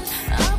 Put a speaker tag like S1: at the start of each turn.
S1: one.